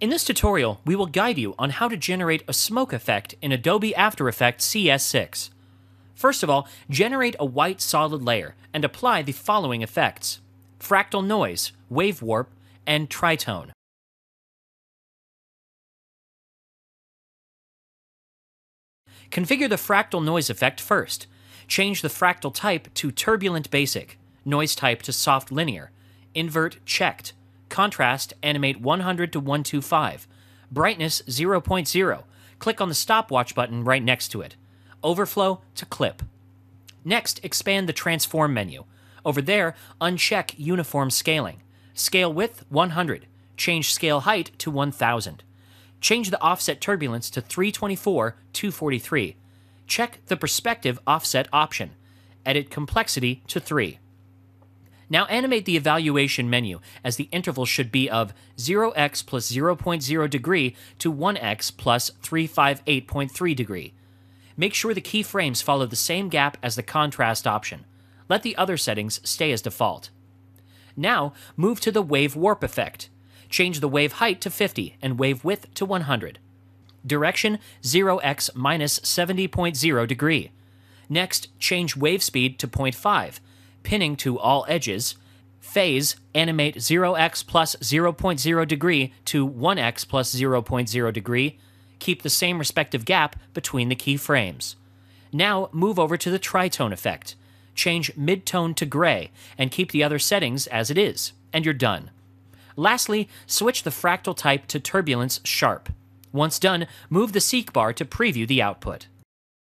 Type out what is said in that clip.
In this tutorial, we will guide you on how to generate a smoke effect in Adobe After Effects CS6. First of all, generate a white solid layer and apply the following effects. Fractal noise, wave warp, and tritone. Configure the fractal noise effect first. Change the fractal type to turbulent basic, noise type to soft linear, invert checked, contrast animate 100 to 125, brightness 0.0. Click on the stopwatch button right next to it. Overflow to clip. Next, expand the transform menu. Over there, uncheck uniform scaling. Scale width 100. Change scale height to 1000. Change the offset turbulence to 324 243. Check the perspective offset option. Edit complexity to 3. Now animate the evaluation menu as the interval should be of 0x plus 0.0 degree to 1x plus 358.3 degree. Make sure the keyframes follow the same gap as the contrast option. Let the other settings stay as default. Now, move to the wave warp effect. Change the wave height to 50 and wave width to 100. Direction 0x minus 70.0 degree. Next, change wave speed to 0.5, pinning to all edges. Phase, animate 0x plus 0.0 degree to 1x plus 0.0 degree. Keep the same respective gap between the keyframes. Now move over to the tritone effect. Change midtone to gray and keep the other settings as it is, and you're done. Lastly, switch the fractal type to turbulence sharp. Once done, move the seek bar to preview the output.